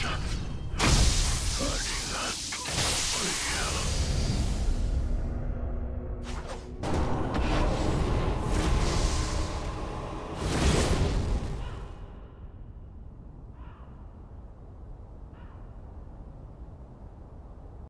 Shut up.